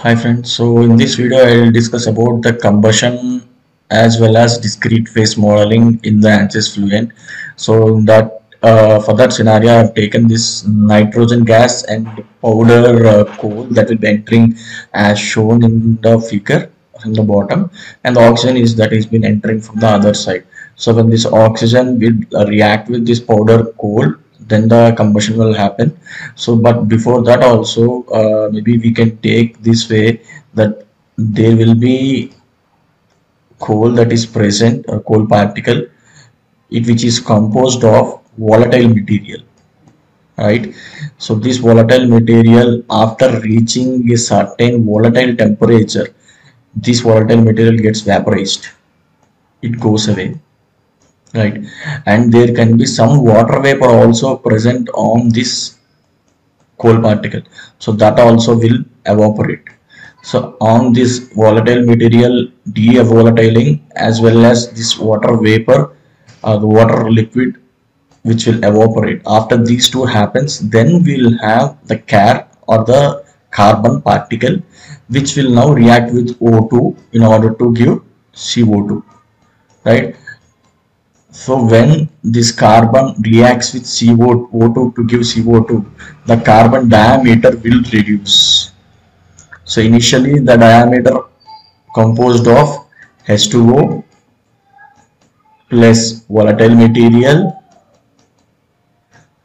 Hi friends, so in this video I will discuss about the combustion as well as discrete phase modeling in the ANSYS Fluent. So that uh, for that scenario I have taken this nitrogen gas and powder uh, coal that will be entering as shown in the figure from the bottom and the oxygen is that is been entering from the other side. So when this oxygen will uh, react with this powder coal then the combustion will happen. So but before that also uh, maybe we can take this way that there will be coal that is present a coal particle it which is composed of volatile material right? So this volatile material after reaching a certain volatile temperature this volatile material gets vaporized. It goes away right. And there can be some water vapor also present on this coal particle. So that also will evaporate. So on this volatile material de-volatiling as well as this water vapor uh, the water liquid which will evaporate. After these two happens then we'll have the char or the carbon particle which will now react with O2 in order to give CO2 right so when this carbon reacts with CO2 to give CO2, the carbon diameter will reduce. So initially the diameter composed of H2O plus volatile material,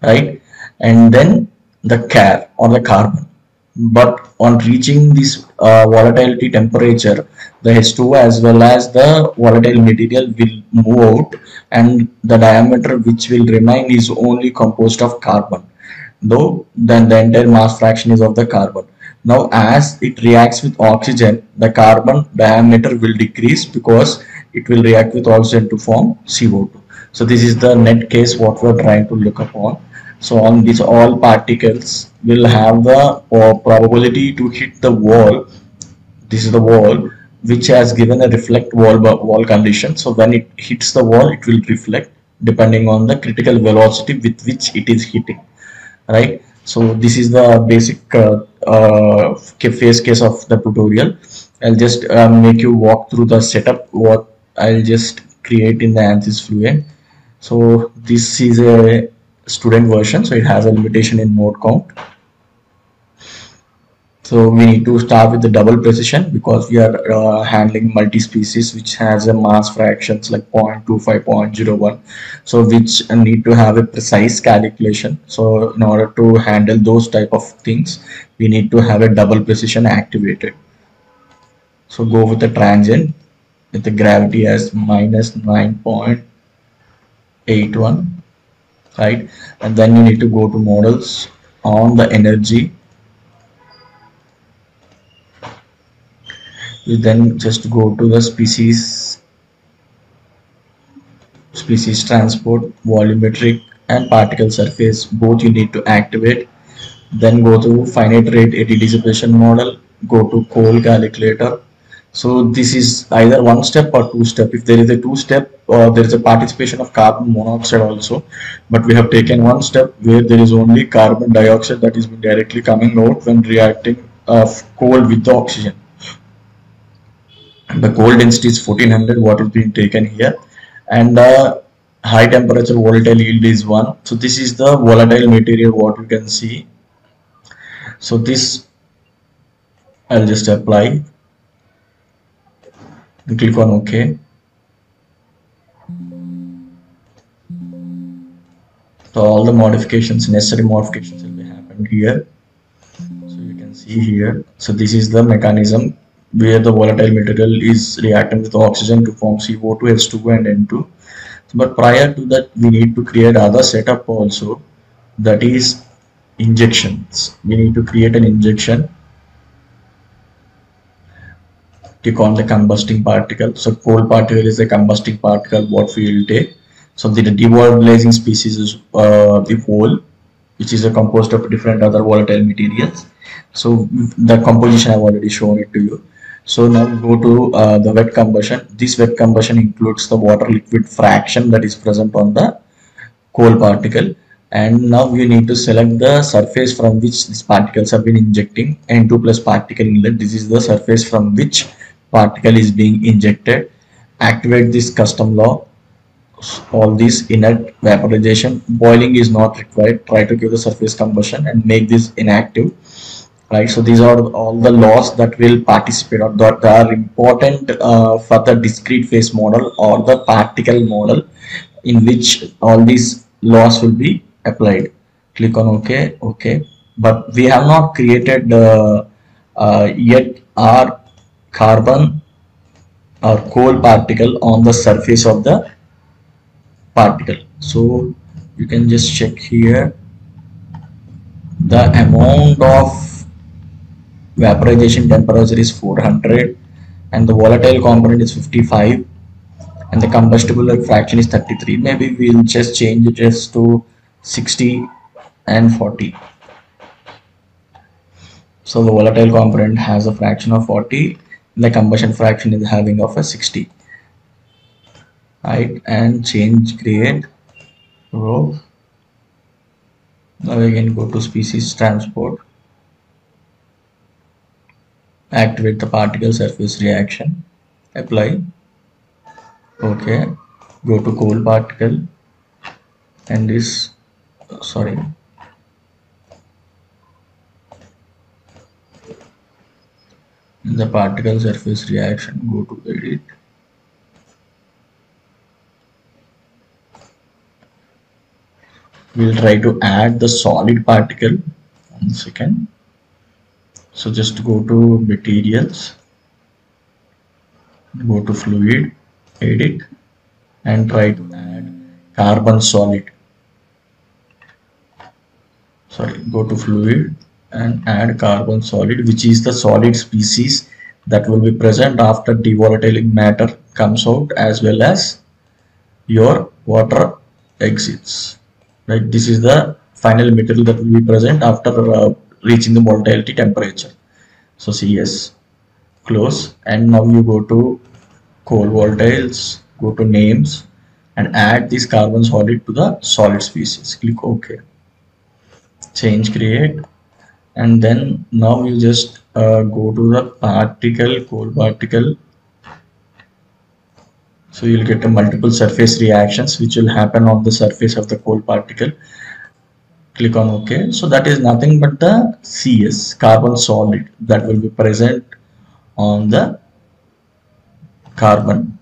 right? And then the char or the carbon. But on reaching this uh, volatility temperature, the H2O as well as the volatile material will move out and the diameter which will remain is only composed of carbon. Though then the entire mass fraction is of the carbon. Now as it reacts with oxygen the carbon diameter will decrease because it will react with oxygen to form CO2 so this is the net case what we're trying to look upon so on these all particles will have the uh, probability to hit the wall. This is the wall which has given a reflect wall wall condition. So when it hits the wall it will reflect depending on the critical velocity with which it is hitting right? So this is the basic uh, uh, phase case of the tutorial. I'll just uh, make you walk through the setup what i'll just create in the ansys fluent. So this is a student version so it has a limitation in node count. So we need to start with the double precision because we are uh, handling multi-species which has a mass fractions like 0.25 0.01 so which need to have a precise calculation. So in order to handle those type of things we need to have a double precision activated. So go with the transient with the gravity as minus 9.81 right? And then you need to go to models on the energy. You then just go to the species species transport volumetric and particle surface. Both you need to activate. Then go to finite rate eddy dissipation model. Go to coal calculator so this is either one step or two step. If there is a two step or uh, there is a participation of carbon monoxide also but we have taken one step where there is only carbon dioxide that is directly coming out when reacting of coal with the oxygen. The coal density is 1400 what is being taken here. And the high temperature volatile yield is 1 so this is the volatile material what you can see. So this I'll just apply click on OK so all the modifications necessary modifications will be happened here so you can see here so this is the mechanism where the volatile material is reacting with oxygen to form CO2, H2 and N2. But prior to that, we need to create other setup also that is injections. We need to create an injection. Click on the combusting particle. So coal particle is a combusting particle what we will take. So the devolatilizing species is uh, the coal which is a composed of different other volatile materials. So the composition I have already shown it to you so now we go to uh, the wet combustion. This wet combustion includes the water liquid fraction that is present on the coal particle. and now you need to select the surface from which these particles have been injecting n2 plus particle inlet this is the surface from which particle is being injected activate this custom law all this inert vaporization boiling is not required try to give the surface combustion and make this inactive right? So these are all the laws that will participate or that are important uh, for the discrete phase model or the particle model in which all these laws will be applied. Click on ok ok but we have not created uh, uh, yet our carbon or coal particle on the surface of the particle. So you can just check here. The amount of vaporization temperature is 400 and the volatile component is 55 and the combustible fraction is 33 maybe we'll just change it just to 60 and 40 so the volatile component has a fraction of 40 the combustion fraction is having of a 60 right? And change create row now we can go to species transport activate the particle surface reaction apply okay go to coal particle and this sorry in the particle surface reaction go to edit. We'll try to add the solid particle one second. So just go to materials go to fluid edit and try to add carbon solid. Sorry go to fluid and add carbon solid which is the solid species that will be present after devolatiling matter comes out as well as your water exits. Right? This is the final material that will be present after uh, reaching the volatility temperature. So see cs close. And now you go to coal volatiles go to names and add this carbon solid to the solid species. Click ok. Change create and then now you just uh, go to the particle coal particle. So you'll get a multiple surface reactions which will happen on the surface of the coal particle. Click on ok. So that is nothing but the cs carbon solid that will be present on the carbon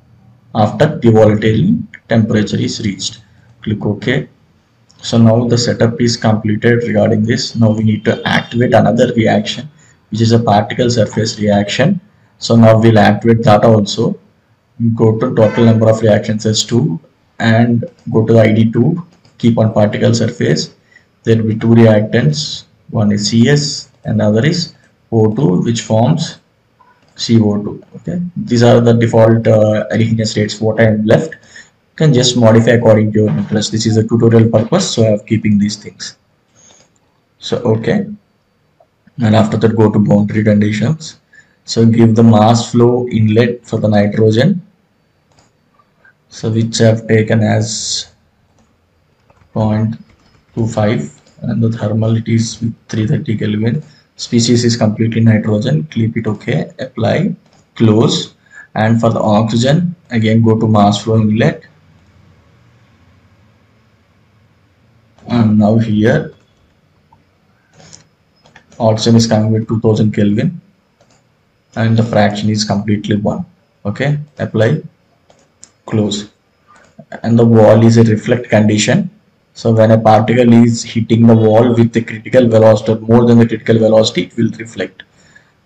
after the volatile temperature is reached. Click ok so now the setup is completed regarding this. Now we need to activate another reaction which is a particle surface reaction. So now we'll activate that also. Go to total number of reactions as 2 and go to the id2 keep on particle surface. There will be two reactants. One is cs and other is o2 which forms co2 okay? These are the default uh, states what i am left can just modify according to your interest this is a tutorial purpose so i am keeping these things. So okay. And after that go to boundary conditions. So give the mass flow inlet for the nitrogen. So which I have taken as 0.25 and the thermal it is 330 Kelvin. Species is completely nitrogen. Clip it okay. Apply. Close. And for the oxygen again go to mass flow inlet and now here. Oxygen is coming with 2000 Kelvin. And the fraction is completely 1 okay apply. Close. And the wall is a reflect condition. So when a particle is hitting the wall with the critical velocity or more than the critical velocity it will reflect.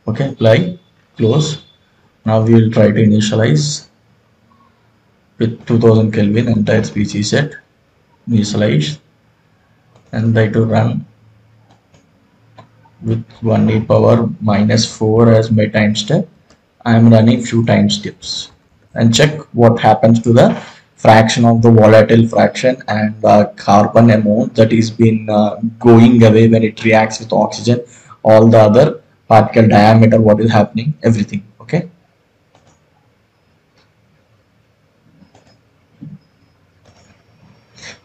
Okay apply. Close. Now we will try to initialize with 2000 Kelvin entire species set. Initialize and try to run with 1 e power minus 4 as my time step. I am running few time steps. And check what happens to the fraction of the volatile fraction and the carbon amount that is been uh, going away when it reacts with oxygen all the other particle diameter what is happening everything okay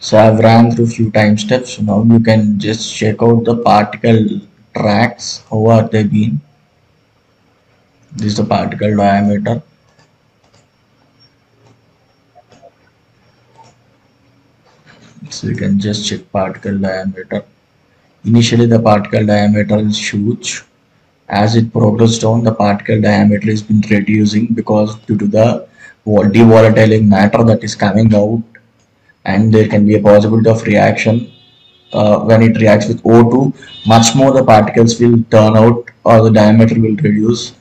so I've ran through few time steps. So now you can just check out the particle tracks. How are they been? This is the particle diameter. So you can just check particle diameter. Initially the particle diameter is huge. As it progressed down the particle diameter has been reducing because due to the devolatiling matter that is coming out and there can be a possibility of reaction uh, when it reacts with O2 much more the particles will turn out or the diameter will reduce.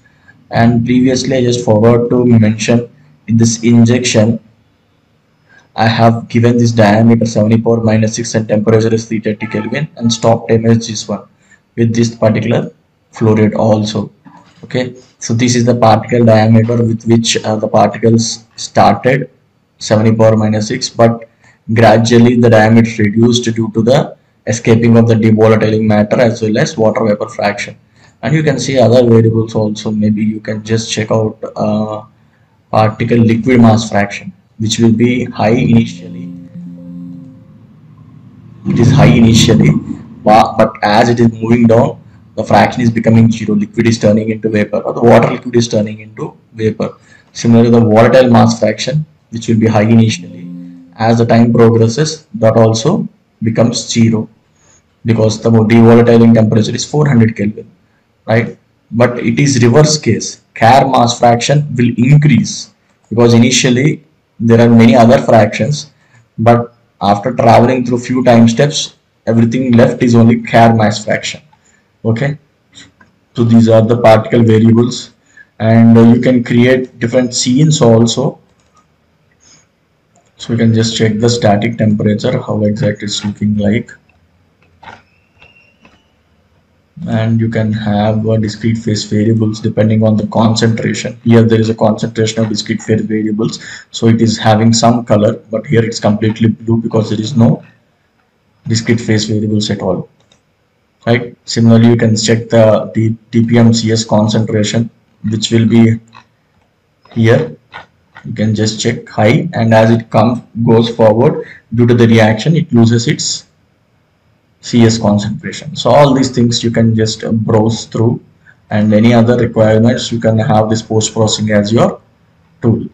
And previously I just forgot to mention in this injection I have given this diameter 70 power minus 6 and temperature is 330 Kelvin and stop time is this one with this particular flow rate also. Okay? So this is the particle diameter with which uh, the particles started 70 power minus 6 but gradually the diameter reduced due to the escaping of the devolatiling matter as well as water vapor fraction. And you can see other variables also. Maybe you can just check out uh, particle liquid mass fraction which will be high initially. It is high initially but as it is moving down the fraction is becoming zero. Liquid is turning into vapor or the water liquid is turning into vapor. Similarly the volatile mass fraction which will be high initially as the time progresses that also becomes zero. Because the devolatiling temperature is 400 kelvin right? But it is reverse case. char mass fraction will increase. Because initially there are many other fractions but after traveling through few time steps everything left is only char mass fraction. Okay? So these are the particle variables. And uh, you can create different scenes also so we can just check the static temperature how exactly it's looking like. And you can have uh, discrete phase variables depending on the concentration. Here there is a concentration of discrete phase variables. So it is having some color but here it's completely blue because there is no discrete phase variables at all. Right? Similarly you can check the, the dpmcs concentration which will be here you can just check high and as it comes goes forward due to the reaction it loses its CS concentration. So all these things you can just browse through and any other requirements you can have this post processing as your tool.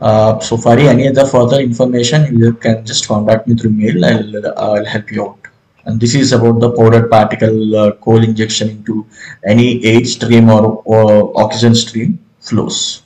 Uh, so for any other further information you can just contact me through mail I'll, I'll help you out and this is about the powdered particle uh, coal injection into any air stream or, or oxygen stream flows